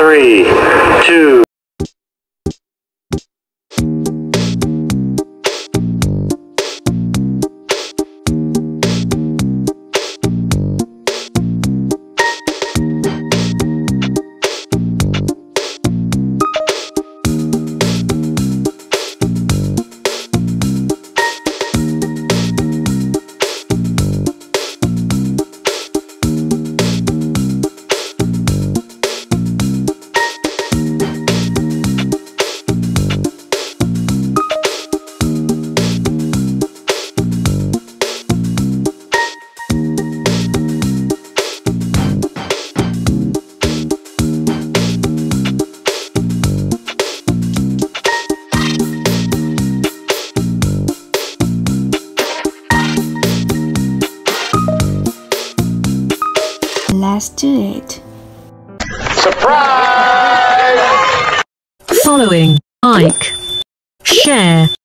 three, two. Let's do it. Surprise! Following. Like. Share.